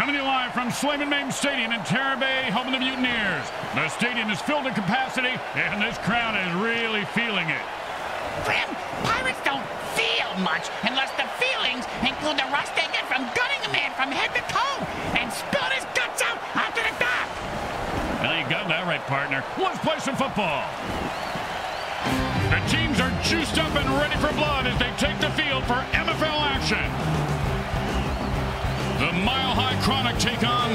Coming to you live from Slayman Main Stadium in Terror Bay, home of the Mutanteers. The stadium is filled to capacity, and this crowd is really feeling it. Grim, pirates don't feel much unless the feelings include the rust they get from gunning a man from head to toe and spilling his guts out onto the dock. Well, you got that right, partner. Let's play some football. The teams are juiced up and ready for blood as they take the field for MFL action. The Mile High Chronic take on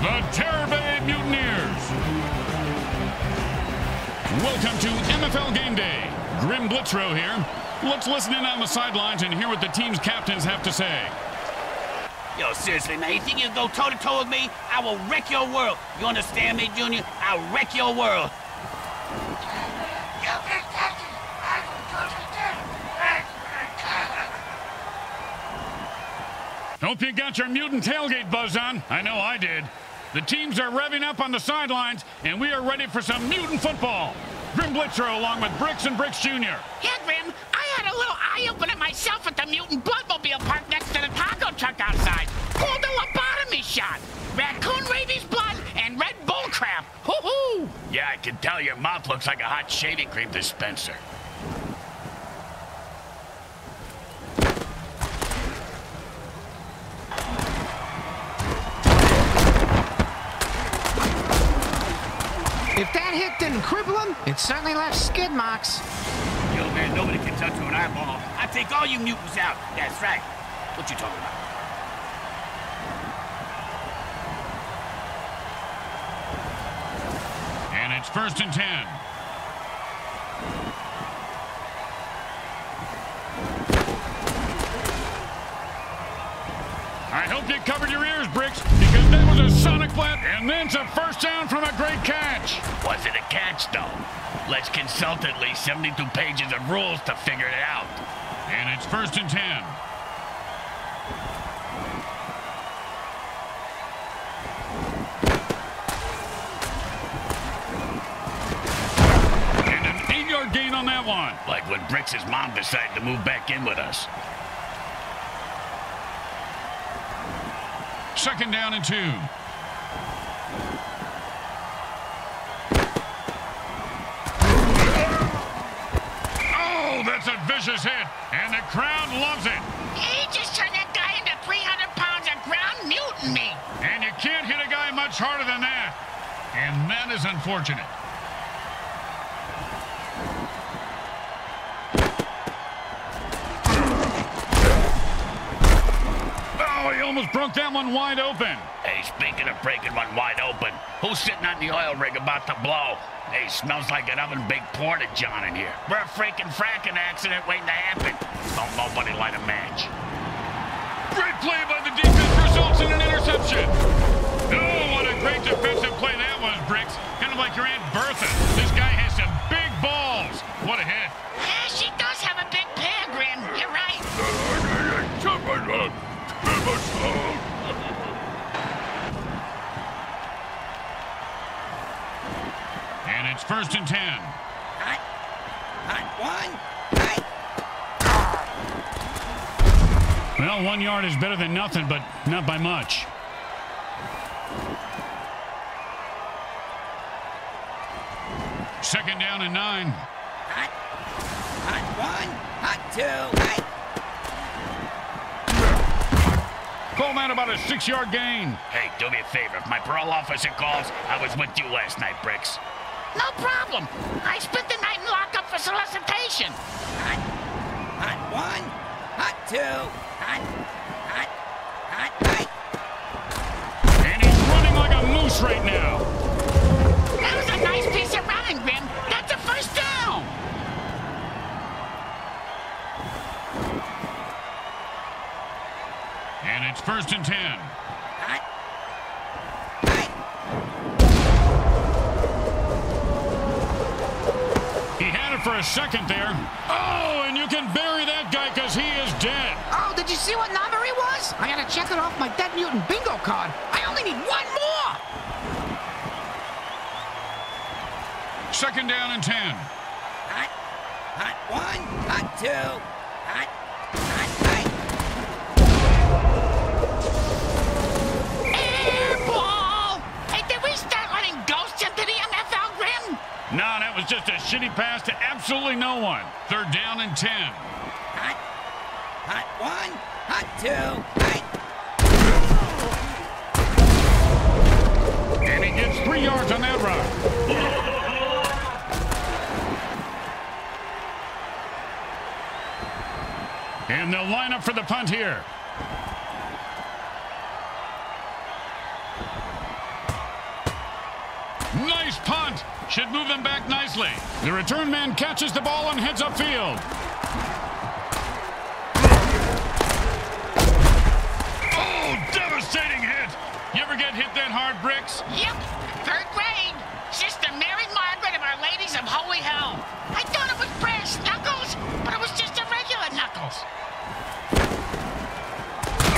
the Terror Bay Mutanteers. Welcome to MFL Game Day. Grim Blitzrow here. Let's listen in on the sidelines and hear what the team's captains have to say. Yo, seriously, man, you think you can go toe-to-toe -to -toe with me? I will wreck your world. You understand me, Junior? I'll wreck your world. Hope you got your mutant tailgate buzz on. I know I did. The teams are revving up on the sidelines, and we are ready for some mutant football. Grim Blitzrow along with Bricks and Bricks Jr. Yeah, Grim, I had a little eye-opener myself at the mutant bloodmobile park next to the taco truck outside. Pulled a lobotomy shot. Raccoon rabies blood and red bull crap. Hoo-hoo! Yeah, I can tell your mouth looks like a hot shaving cream dispenser. If that hit didn't cripple him, it certainly left skid marks. Yo, man, nobody can touch an eyeball. I take all you mutants out. That's right. What you talking about? And it's first and ten. I hope you covered your ears, Bricks, because that was a blast, and then it's a first down from a great catch. Was it a catch, though? Let's consult at least 72 pages of rules to figure it out. And it's first and ten. And an eight-yard gain on that one. Like when Bricks' mom decided to move back in with us. Second down and two. A vicious hit, and the crowd loves it. He just turned that guy into 300 pounds of ground mutant meat. And you can't hit a guy much harder than that. And that is unfortunate. Oh, he almost broke that one wide open. Hey, speaking of breaking one wide open, who's sitting on the oil rig about to blow? Hey, smells like an oven baked porta john in here. We're a freaking fracking accident waiting to happen. Don't nobody light a match. Great play by the defense results in an interception. Oh, what a great defensive play that was, Bricks. Kind of like your Aunt Bertha. This guy has some big balls. What a hit. First and ten. Hot, hot one. Well, one yard is better than nothing, but not by much. Second down and nine. Hot, hot one, hot two. Call that about a six-yard gain. Hey, do me a favor. If my parole officer calls, I was with you last night, Bricks. No problem. I spent the night in lockup for solicitation. Hot, hot one, hot two, hot, hot, hot, hot. And he's running like a moose right now. That was a nice piece of running, Grim. That's a first down. And it's first and ten. It for a second there. Oh, and you can bury that guy because he is dead. Oh, did you see what number he was? I gotta check it off my Dead Mutant bingo card. I only need one more. Second down and ten. Hot, hot one, hot two, No, that was just a shitty pass to absolutely no one. Third down and 10. Hot. Hot one. Hot two. Hot. And he gets three yards on that run. And they'll line up for the punt here. Nice punt. Should move them back nicely. The return man catches the ball and heads upfield. Oh, devastating hit. You ever get hit that hard, Bricks? Yep, third grade. Sister Mary Margaret of Our Ladies of Holy Hell. I thought it was brass knuckles, but it was just a regular knuckles.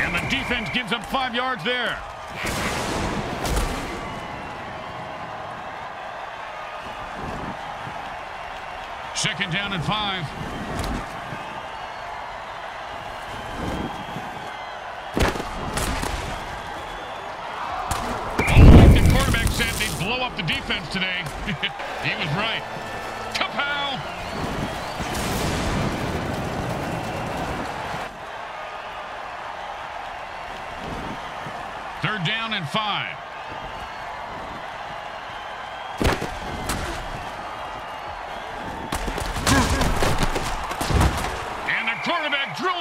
And the defense gives up five yards there. Second down and five. The quarterback said, they blow up the defense today. he was right. Kapow! Third down and five.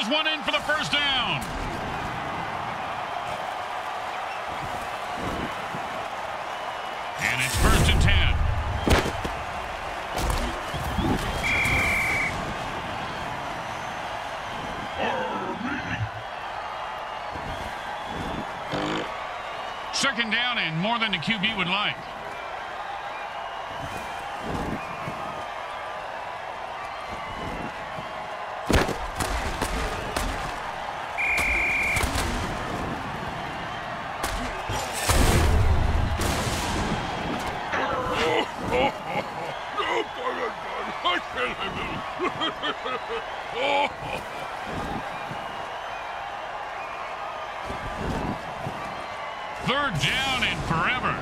One in for the first down. And it's first and ten. Second down and more than the QB would like. Third down and forever.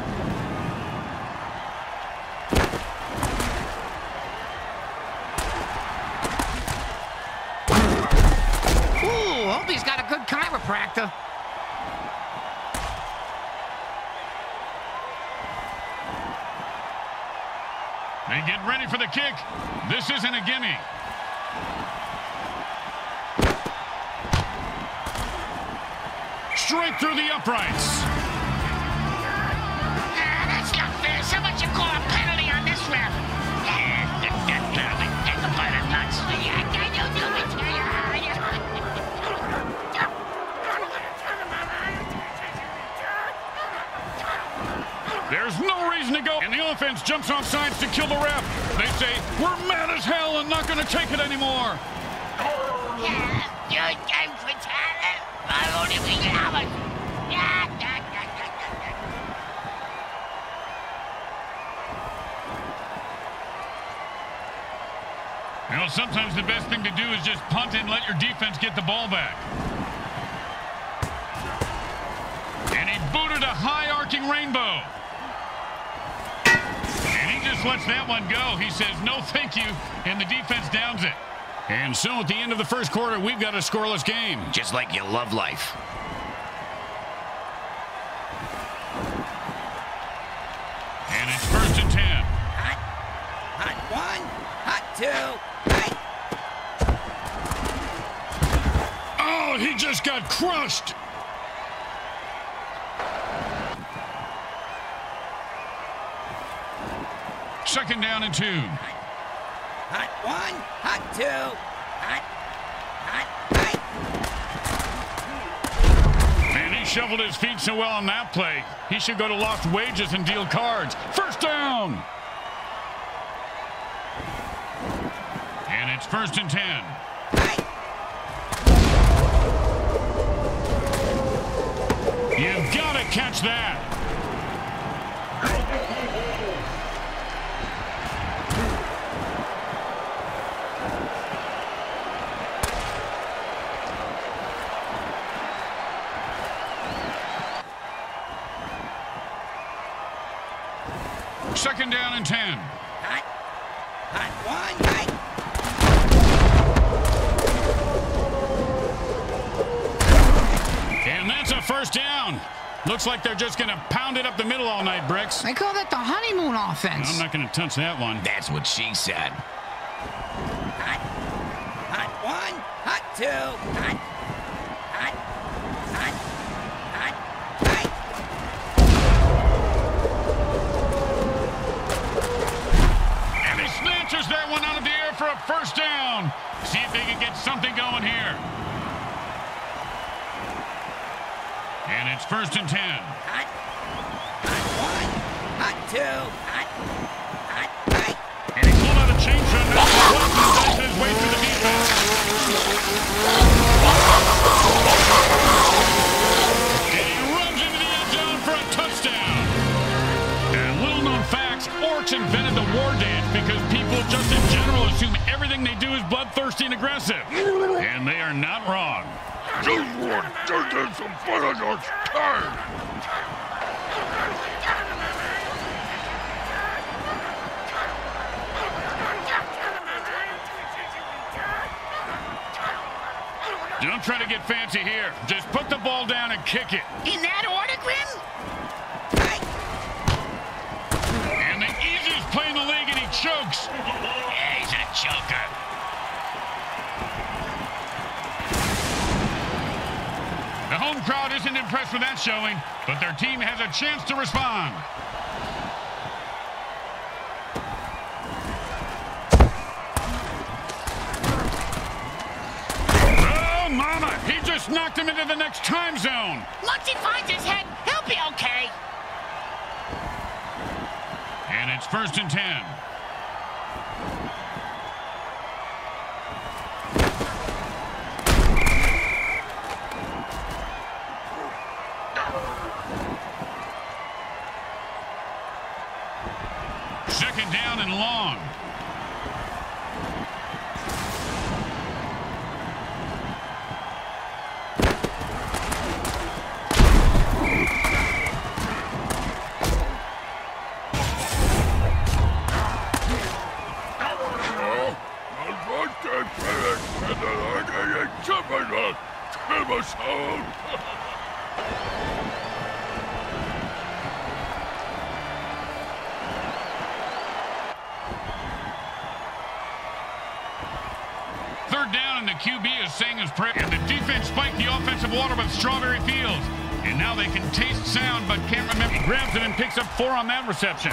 Ooh, hope he's got a good chiropractor. They get ready for the kick. This isn't a gimme. Straight through the uprights. Sometimes the best thing to do is just punt and let your defense get the ball back. And he booted a high arcing rainbow. And he just lets that one go. He says, no thank you, and the defense downs it. And so at the end of the first quarter, we've got a scoreless game. Just like you love life. And it's first and ten. Hot. Hot one. Hot two. Hot. Oh, he just got crushed. Second down and two. Hot one. Hot two. Hot. Hot. Hot. Man, he shoveled his feet so well on that play. He should go to lost wages and deal cards. First down. And it's first and ten. You've got to catch that. Second down and 10. First down. Looks like they're just going to pound it up the middle all night, Bricks. I call that the honeymoon offense. I'm not going to touch that one. That's what she said. Hot. Hot one, hot two, hot. Hot. Hot. Hot. Hot. And he snatches that one out of the air for a first down. See if they can get something going here. And it's first and ten. Hot. Hot one, hot two, hot. Hot. Hot. And he pulled out a chain shot now. Watson dices his way through the defense. And he runs into the end zone for a touchdown. And little known facts, Orcs invented the war dance because people just in general assume everything they do is bloodthirsty and aggressive. And they are not wrong. Don't try to get fancy here. Just put the ball down and kick it. In that order, Grim? And the easiest play in the league, and he chokes. Yeah, he's a choker. The home crowd isn't impressed with that showing, but their team has a chance to respond. Oh, mama! He just knocked him into the next time zone. Once he finds his head, he'll be okay. And it's first and ten. Second down and long. Third down, and the QB is saying his prayer. And the defense spiked the offensive water with Strawberry Fields. And now they can taste sound, but can't remember. He grabs it and picks up four on that reception.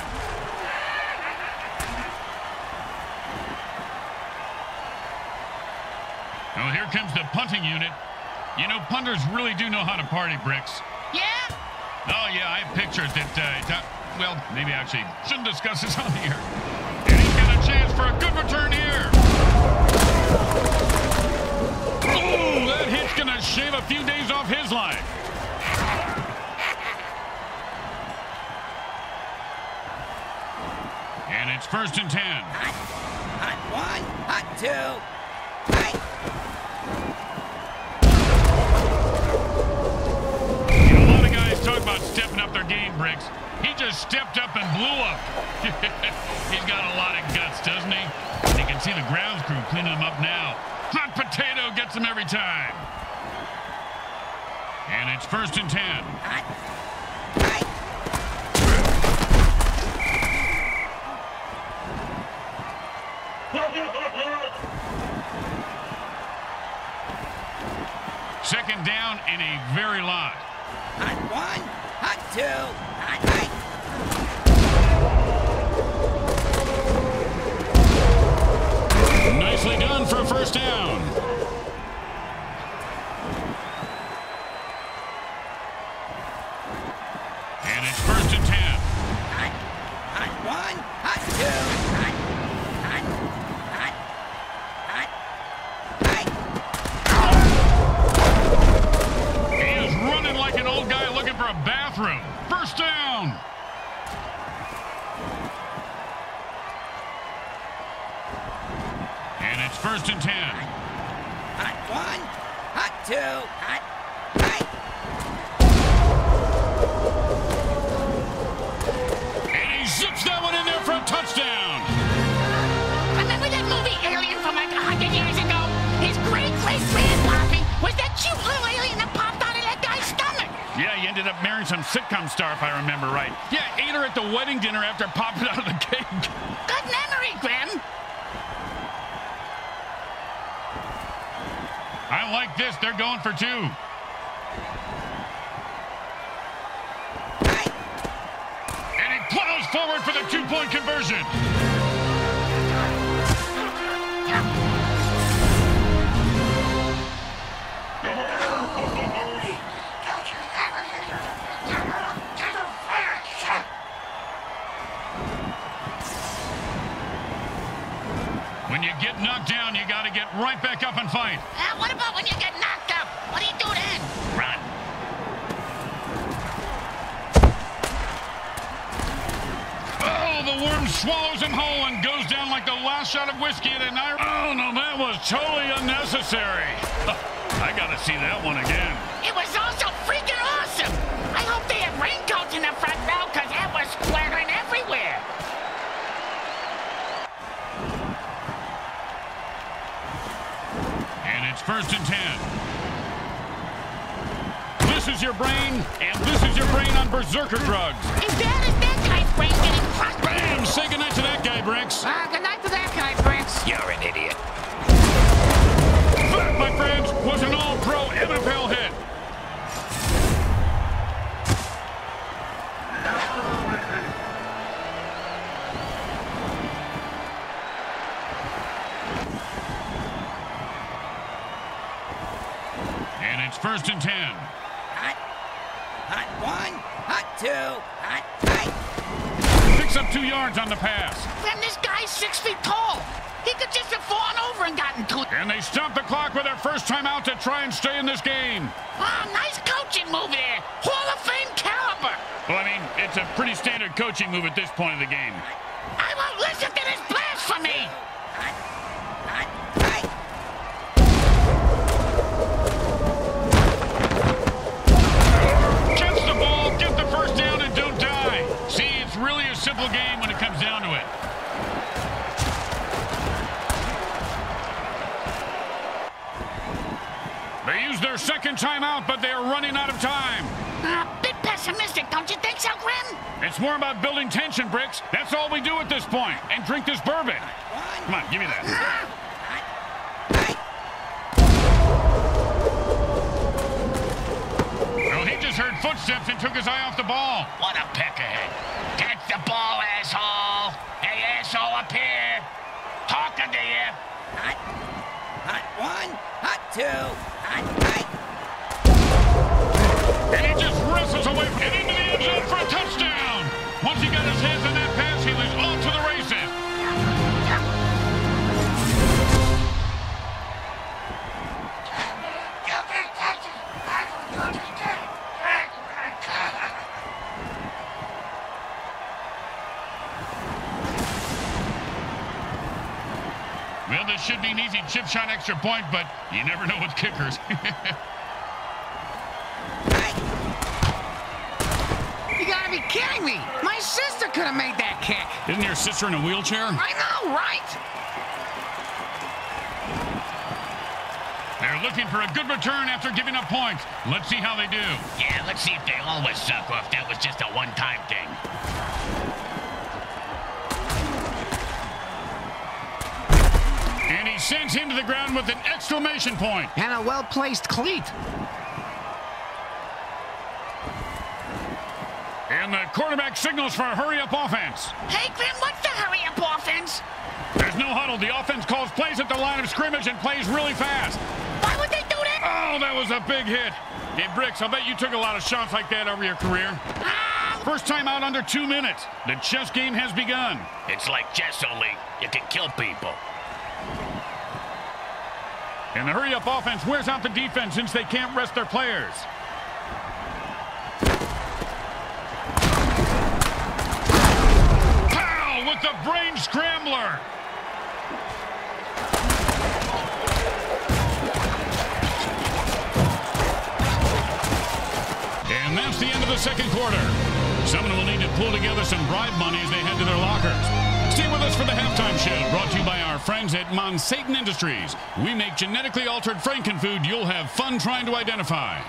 Oh, here comes the punting unit. You know, punters really do know how to party, Bricks. Yeah? Oh, yeah, I have pictures that, uh, well, maybe actually shouldn't discuss this on the air. And he's got a chance for a good return here. Going to shave a few days off his life. And it's first and ten. Hot. Hot one, hot two, hot. You know, a lot of guys talk about stepping up their game, Bricks. He just stepped up and blew up. He's got a lot of guts, doesn't he? And you can see the grounds crew cleaning him up now. Potato gets him every time. And it's first and ten. Second down in a very lot. Hot one, hot two, They're going for two. And he plows forward for the two-point conversion. When you get knocked down, you got to get right back up and fight. Uh, what about when you get knocked up? What do you do then? Run. Oh, the worm swallows him whole and goes down like the last shot of whiskey at an Irish. Oh, no, that was totally unnecessary. Oh, I got to see that one again. It was also freaking awesome. I hope they had raincoats in the front row because it was splattering everywhere. And it's first and ten. This is your brain, and this is your brain on berserker drugs. As bad as that Bam! Say goodnight to that guy, Bricks. Ah, good night to that guy, Bricks. You're an idiot. That, my friends, was an all-pro NFL hit. And it's first and ten. Hot. Hot one. Hot two. Hot. Hot. Picks up two yards on the pass. Grim, this guy's six feet tall. He could just have fallen over and gotten to. And they stop the clock with their first time out to try and stay in this game. Oh, nice coaching move there. Hall of Fame caliber. Well, I mean, it's a pretty standard coaching move at this point of the game. I won't listen to this blasphemy. Simple game when it comes down to it. They use their second timeout, but they are running out of time. A bit pessimistic, don't you think so, Grim? It's more about building tension, Bricks. That's all we do at this point. And drink this bourbon. Come on, give me that. Well, he just heard footsteps and took his eye off the ball. What a peck Catch the ball, asshole. Hey, asshole, up here. Talking to you. Hot. Hot one. Hot two. Hot. Hot. And he just wrestles away and into the end zone for a touchdown. Once he got his hands on that pass, he this should be an easy chip shot extra point, but you never know with kickers. You gotta be kidding me. My sister could have made that kick. Isn't your sister in a wheelchair? I know, right? They're looking for a good return after giving up points. Let's see how they do. Yeah, let's see if they always suck or if that was just a one-time thing. He sends him to the ground with an exclamation point. And a well-placed cleat. And the quarterback signals for a hurry-up offense. Hey, Grim, what's the hurry-up offense? There's no huddle. The offense calls plays at the line of scrimmage and plays really fast. Why would they do that? Oh, that was a big hit. Hey, Bricks, I bet you took a lot of shots like that over your career. Ah, First time out under two minutes. The chess game has begun. It's like chess only. You can kill people. And the hurry-up offense wears out the defense since they can't rest their players. Pow! With the brain scrambler. And that's the end of the second quarter. Someone will need to pull together some bribe money as they head to their lockers. Stay with us for the halftime show brought to you by our friends at Monsatan Industries. We make genetically altered frankenfood you'll have fun trying to identify.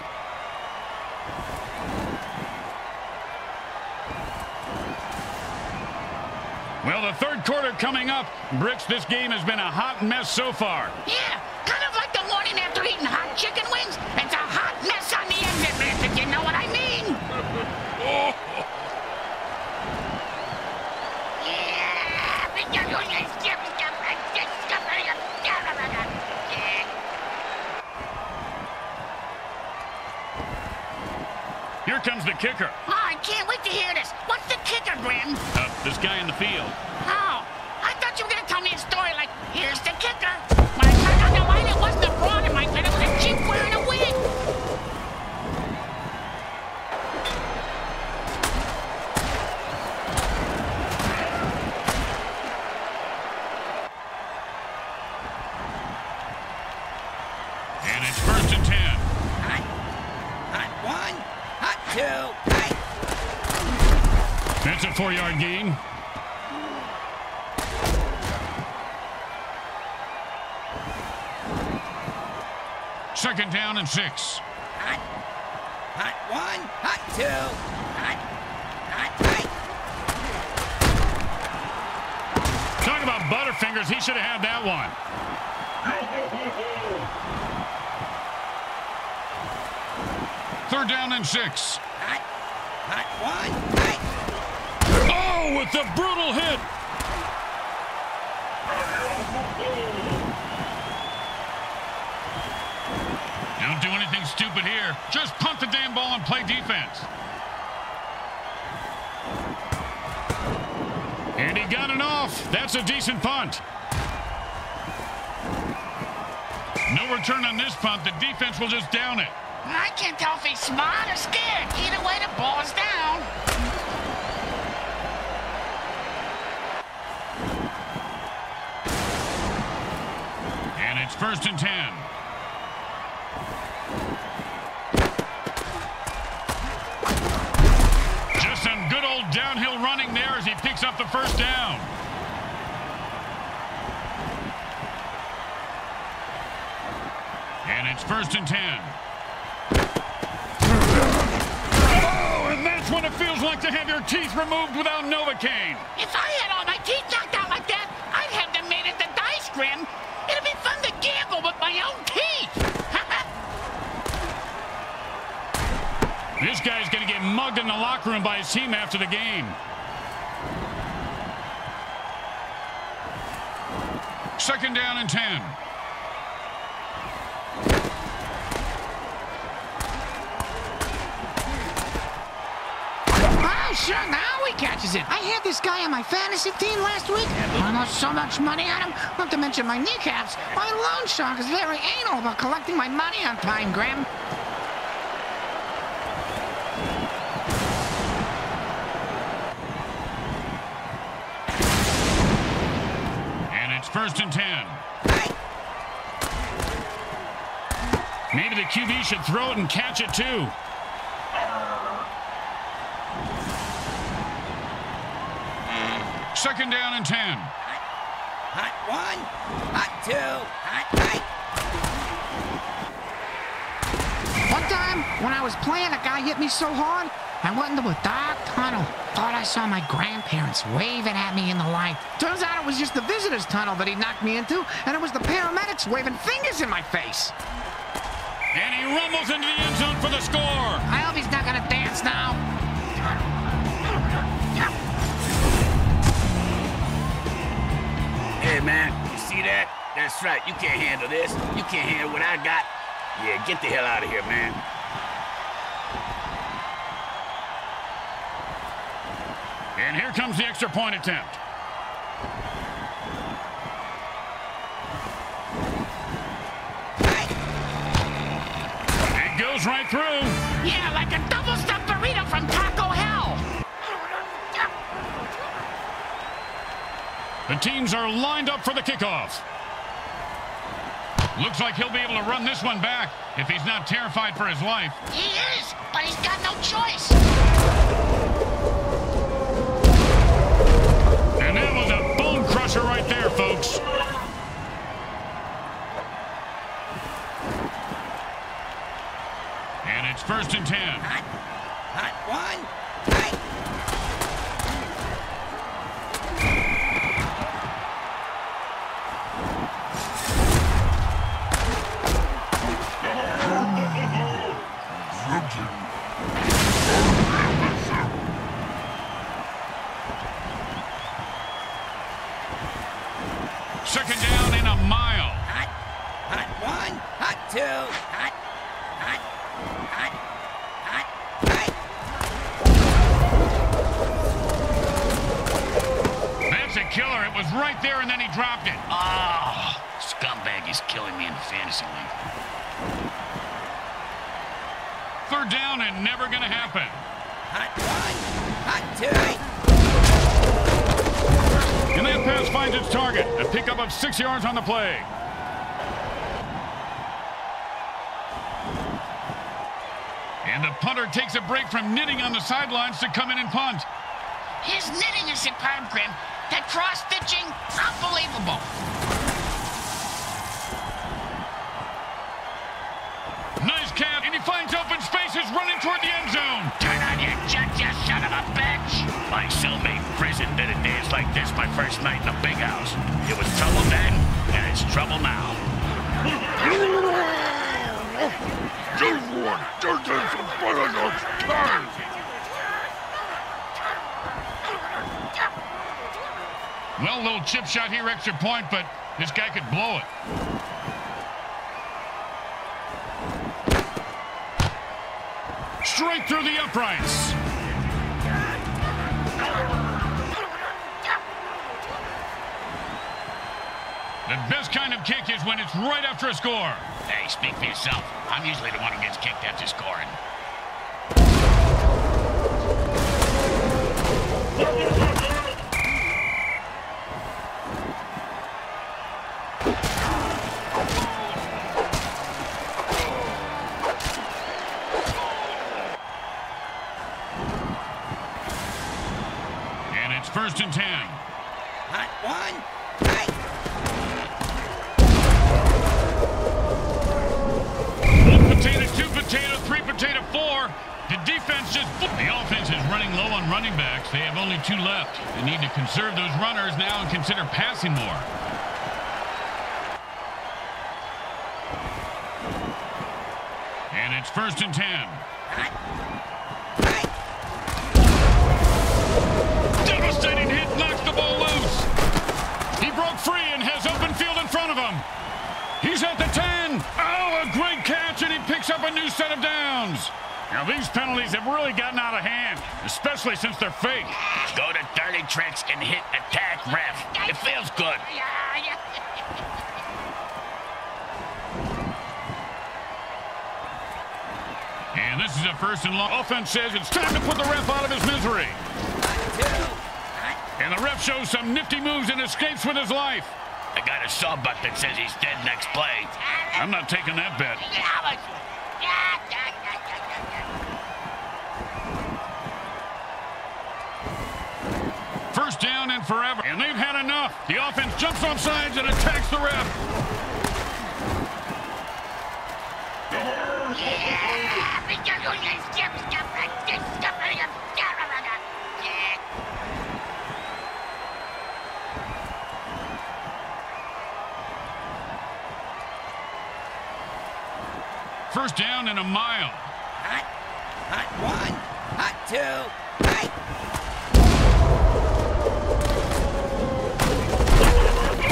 Well, the third quarter coming up. Bricks, this game has been a hot mess so far. Yeah, kind of like the morning after eating hot chicken wings. It's comes the kicker. Oh, I can't wait to hear this. What's the kicker, Grim? Uh, this guy in the field. Oh, I thought you were gonna tell me a story like, here's the kicker. That's a four-yard gain. Second down and six. Hot. Hot one. Hot two. Hot. Hot. Hot. Talk about Butterfingers. He should have had that one. Third down and six. Hot. Hot one. With the brutal hit. Don't do anything stupid here. Just punt the damn ball and play defense. And he got it off. That's a decent punt. No return on this punt. The defense will just down it. I can't tell if he's smart or scared. Either way, the ball is down. And it's first and ten. Just some good old downhill running there as he picks up the first down. And it's first and ten. Oh, and that's when it feels like to have your teeth removed without Novocaine. If I had all my teeth knocked out like that, I'd have them made into dice, Grim. It'd be fun to gamble with my own teeth. This guy's going to get mugged in the locker room by his team after the game. Second down and 10. Sure, now he catches it. I had this guy on my fantasy team last week. I lost so much money on him, not to mention my kneecaps. My loan shark is very anal about collecting my money on time, Graham. And it's first and 10. Maybe the QB should throw it and catch it too. Second down and 10. Hot one. Hot two. Hot. Hot. One time, when I was playing, a guy hit me so hard, I went into a dark tunnel. Thought I saw my grandparents waving at me in the light. Turns out it was just the visitor's tunnel that he knocked me into, and it was the paramedics waving fingers in my face. And he rumbles into the end zone for the score. I hope he's not gonna dance now. Hey, man, you see that? That's right. You can't handle this. You can't handle what I got. Yeah, get the hell out of here, man. And here comes the extra point attempt. It goes right through. Yeah, like a double stuffed burrito from Taco The teams are lined up for the kickoff. Looks like he'll be able to run this one back if he's not terrified for his life. He is, but he's got no choice. And that was a bone crusher right there, folks. And it's first and ten. Hot. Hot one. Target. A pickup of six yards on the play. And the punter takes a break from knitting on the sidelines to come in and punt. His knitting is superb, Grim. That cross-stitching, unbelievable. Nice catch, and he finds open spaces running toward the end zone. Turn on your jet, you son of a bitch! My cellmate Prison did a dance like this my first night in a big house. It was trouble then, and it's trouble now. Well, little chip shot here, extra point, but this guy could blow it. Straight through the uprights. The best kind of kick is when it's right after a score. Hey, speak for yourself. I'm usually the one who gets kicked after scoring. And it's first and ten. Hot one, hot. Potato, two potato, three potato, four. The defense just... The offense is running low on running backs. They have only two left. They need to conserve those runners now and consider passing more. And it's first and ten. Devastating hit knocks the ball loose. He broke free and has open field in front of him. Picks up a new set of downs. Now, these penalties have really gotten out of hand, especially since they're fake. Go to dirty tricks and hit attack ref. It feels good. And this is a first and long. Offense says it's time to put the ref out of his misery. And the ref shows some nifty moves and escapes with his life. I got a sawbutt that says he's dead next play. I'm not taking that bet. First down and forever. And they've had enough. The offense jumps off sides and attacks the ref. First down and a mile. Hot, hot one, hot two, hot.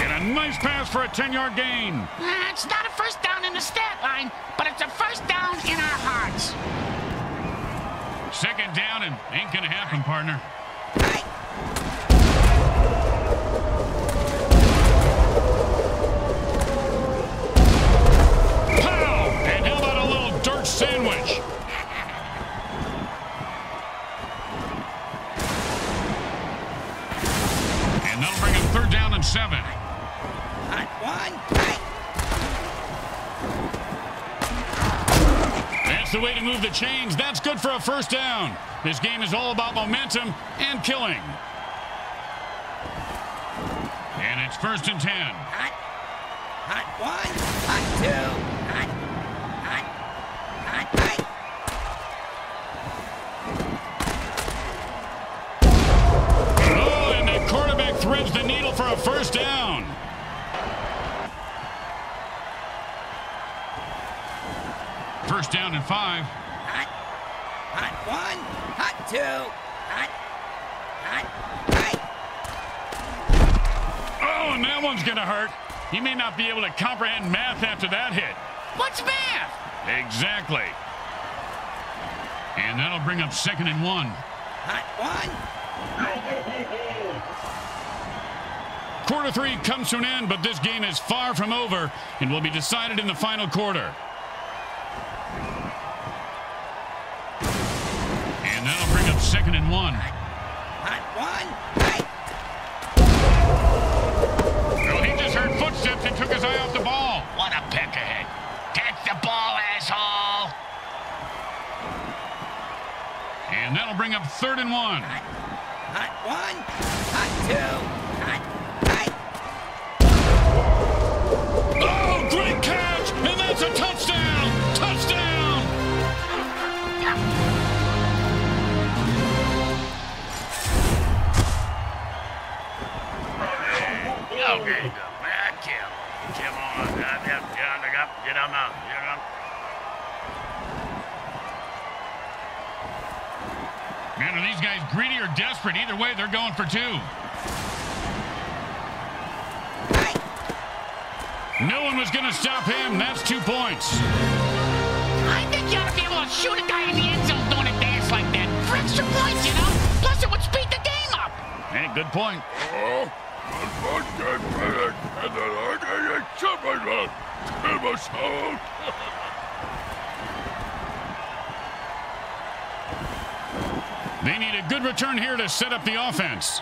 And a nice pass for a 10-yard gain. Uh, it's not a first down in the stat line, but it's a first down in our hearts. Second down and ain't gonna happen, partner. Sandwich? And that'll bring him third down and seven. Hot one, hot. That's the way to move the chains. That's good for a first down. This game is all about momentum and killing. And it's first and ten. Hot, hot one, hot two, quarterback threads the needle for a first down. First down and five. Hot, hot one, hot two, hot, hot, hot. Oh, and that one's going to hurt. He may not be able to comprehend math after that hit. What's math? Exactly. And that'll bring up second and one. Hot one. Quarter three comes to an end, but this game is far from over and will be decided in the final quarter. And that'll bring up second and one. Hot one. Well, he just heard footsteps and took his eye off the ball. What a pick ahead. Catch the ball, asshole. And that'll bring up third and one. Hot one. Hot two. Oh, great catch! And that's a touchdown! Touchdown! Okay, uh, go. Man, Kim. Kim on. Get on, get on, get on, get on, now. get. Man, are these guys greedy or desperate? Either way, they're going for two. No one was going to stop him. That's two points. I think you ought to be able to shoot a guy in the end zone doing a dance like that. For extra points, you know? Plus, it would speed the game up. Hey, good point. They need a good return here to set up the offense.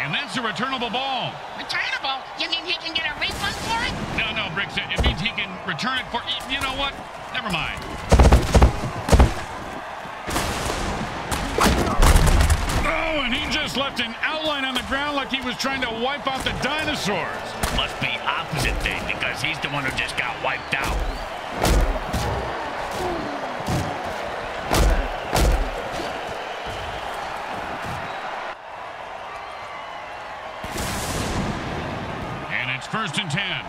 And that's a returnable ball. Returnable? You mean he can get a refund for it? No, no, Bricks, it it means he can return it for... You know what? Never mind. Oh, and he just left an outline on the ground like he was trying to wipe out the dinosaurs. Must be opposite thing because he's the one who just got wiped out. First and ten.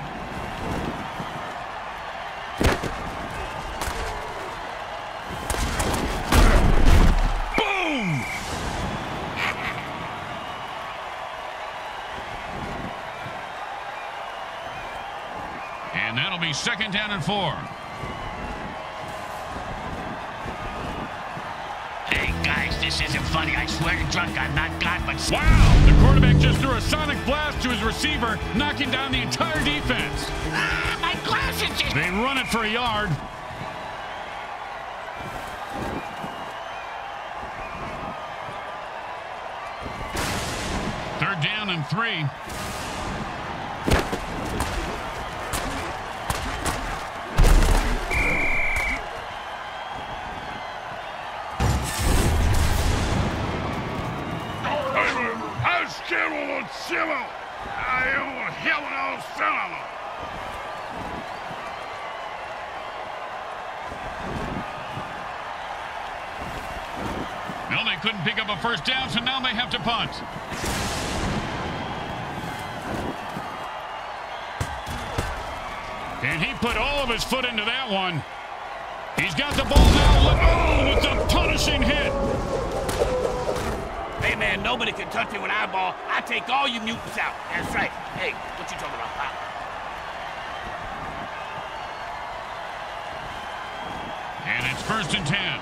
Boom! And that'll be second down and four. Hey, guys, this isn't funny. I swear to drunk, I'm not God, but... Wow! The quarterback just threw a sonic blast to his receiver, knocking down the entire defense. Ah, my glasses just... They run it for a yard. Third down and three. No, they couldn't pick up a first down, so now they have to punt. And he put all of his foot into that one. He's got the ball now. Oh, with the punishing hit. Hey man, nobody can touch me with eyeball. I take all you mutants out. That's right. Hey, what you talking about, pop? And it's first and ten.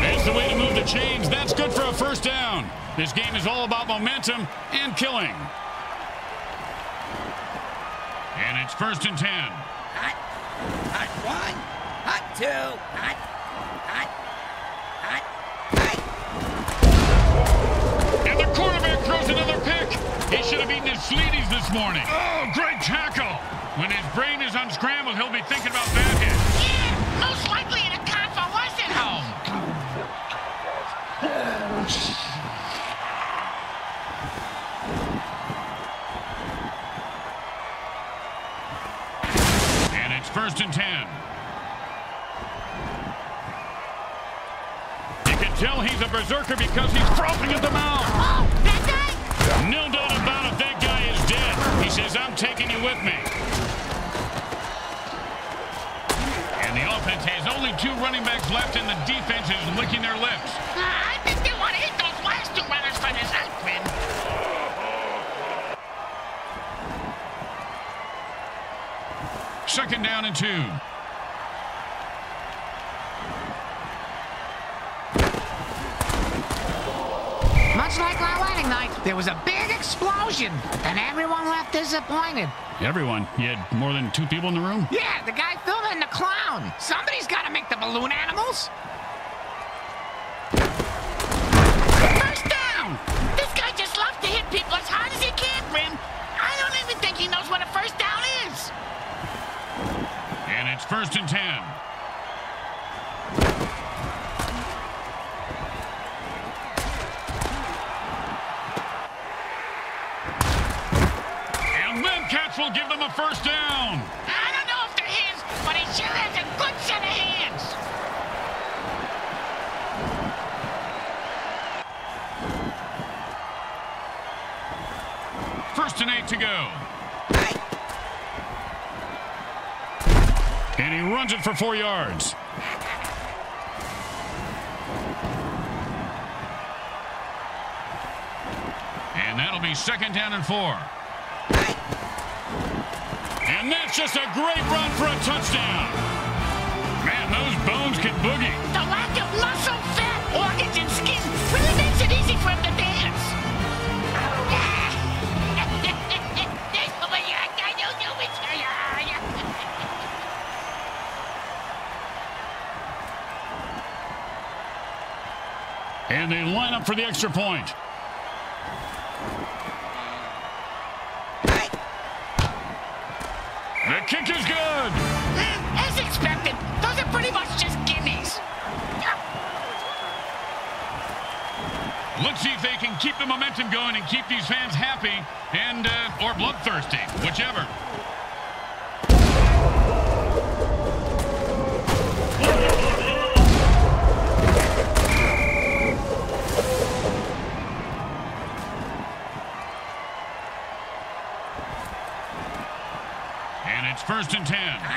That's the way to move the chains. That's good for a first down. This game is all about momentum and killing. And it's first and ten. Hot. Hot one. Hot two. Hot. Hot. Hot. Hey. And the quarterback throws another pick. He should have eaten his Sleeties this morning. Oh, great tackle. When his brain is unscrambled, he'll be thinking about that hit. Yeah, most likely the convalescent home. Oh. And it's first and ten. Berserker because he's frothing at the mouth. Oh, that's it? No doubt about it, that guy is dead. He says, I'm taking you with me. And the offense has only two running backs left, and the defense is licking their lips. Uh, I think they want to hit those last two runners for this outfit. Second down and two. There was a big explosion, and everyone left disappointed. Everyone. You had more than two people in the room? Yeah, the guy filming the clown. Somebody's got to make the balloon animals. First down! This guy just loves to hit people as hard as he can, Grim. I don't even think he knows what a first down is. And it's first and ten. And then Cats will give them a first down. I don't know if they're his, but he sure has a good set of hands. First and eight to go. And he runs it for four yards. And that'll be second down and four. And that's just a great run for a touchdown. Man, those bones can boogie. The lack of muscle, fat, organs, and skin really makes it easy for him to dance. And they line up for the extra point. Momentum going and keep these fans happy and uh, or bloodthirsty, whichever. And it's first and ten.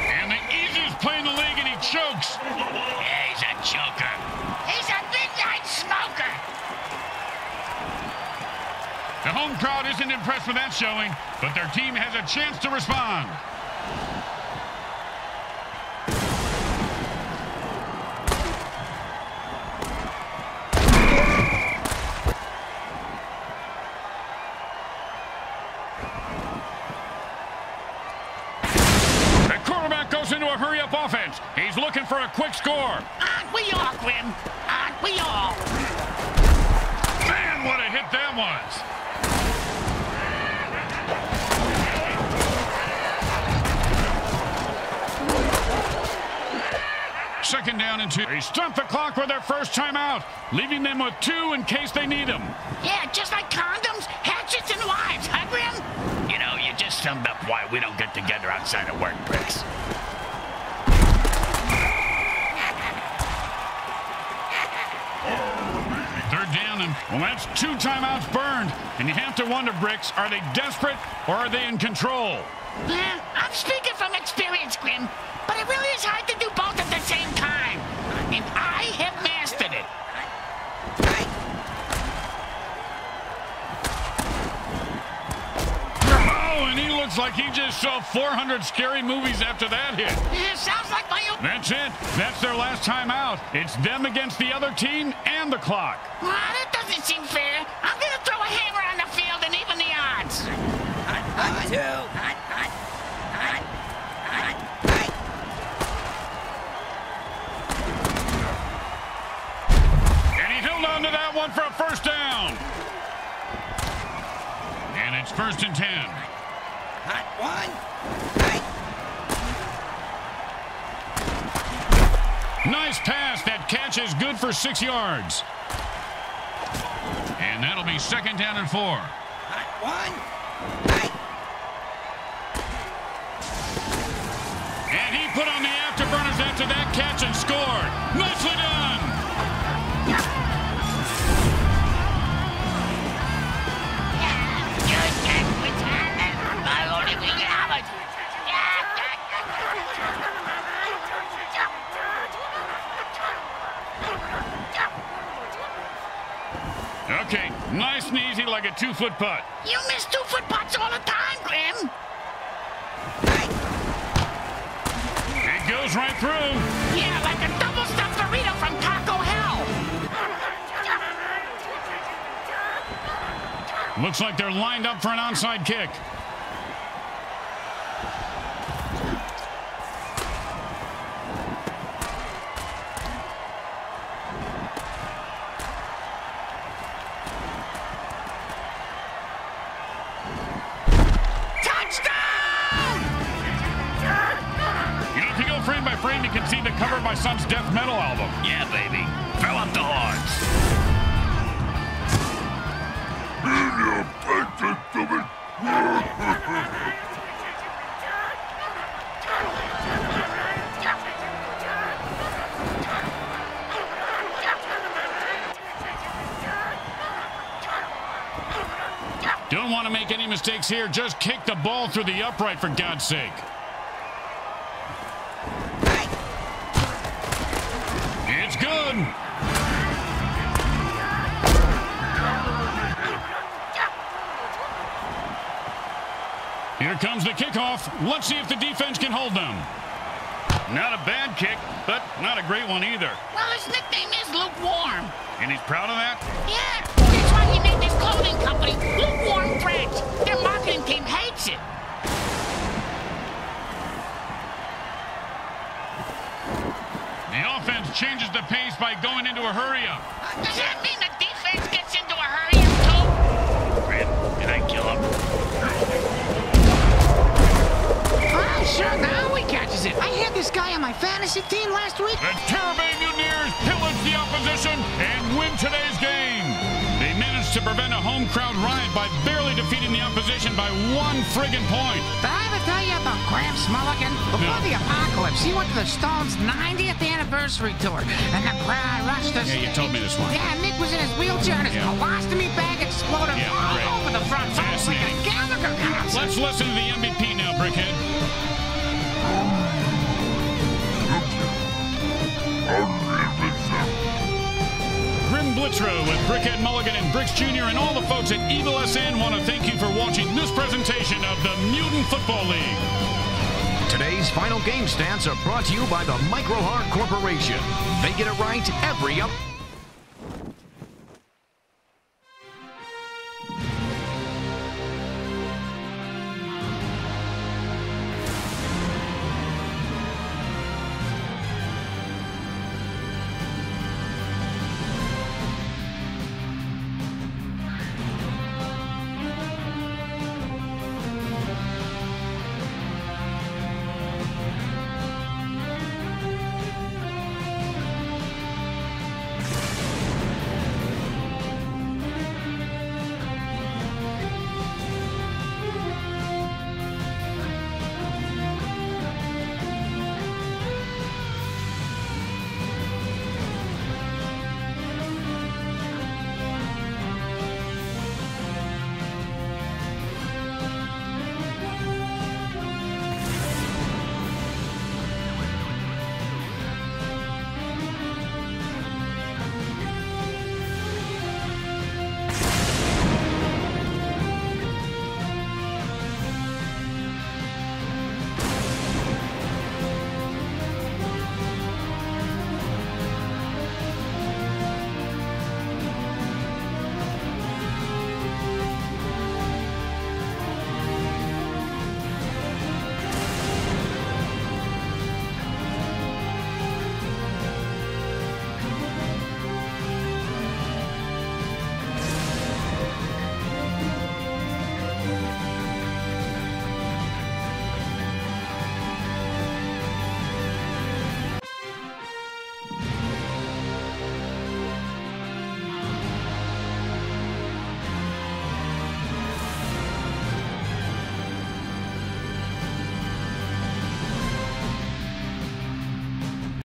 And the easiest play in the league, and he chokes. Yeah, he's a joker. He's a midnight smoker. The home crowd isn't impressed with that showing, but their team has a chance to respond. He's looking for a quick score. Aren't we all, Grim? Aren't we all? Man, what a hit that was. Second down and two. They stumped the clock with their first timeout, leaving them with two in case they need them. Yeah, just like condoms, hatchets, and wives, huh, Grim? You know, you just summed up why we don't get together outside of work, Bricks. Down, and well, that's two timeouts burned. And you have to wonder, Bricks, are they desperate or are they in control? Yeah, I'm speaking from experience, Grim, but it really is hard to do both at the same time. Looks like he just saw 400 scary movies after that hit. Yeah, sounds like my own... That's it. That's their last time out. It's them against the other team and the clock. Ah, that doesn't seem fair. I'm gonna throw a hammer on the field and even the odds. Hot, hot, two. Hot, hot, hot, hot, hot. And he held on to that one for a first down. And it's first and 10. Hot one. Nice pass. That catch is good for six yards. And that'll be second down and four. Hot one. And he put on the nice and easy like a two-foot putt. You miss two-foot putts all the time, Grim. It goes right through. Yeah, like a double-stuffed burrito from Taco Hell. Looks like they're lined up for an onside kick. Mistakes here. Just kick the ball through the upright, for God's sake. It's good. Here comes the kickoff. Let's see if the defense can hold them. Not a bad kick, but not a great one either. Well, his nickname is Lukewarm. And he's proud of that? Yeah, Their marketing team hates it. The offense changes the pace by going into a hurry-up. Does that mean the defense gets into a hurry up too? Grim, can I kill him? Oh, sure, now he catches it. I had this guy on my fantasy team last week. The Terror Bay Mutanteers pillage the opposition and win today's game. To prevent a home crowd riot by barely defeating the opposition by one friggin' point. Did I ever tell you about Graham Smulligan? Before No. the apocalypse, he went to the Stones' 90th anniversary tour, and the crowd rushed us. Yeah, you told me this one. Yeah, Nick was in his wheelchair, and his Yeah. colostomy bag exploded Yeah, all great. over the front. It's almost like a Fascinating. Gallagher concert. Let's listen to the MVP now, Brickhead. With Brickhead Mulligan and Bricks Jr. and all the folks at Evil SN want to thank you for watching this presentation of the Mutant Football League. Today's final game stats are brought to you by the Micro Heart Corporation. They get it right every up.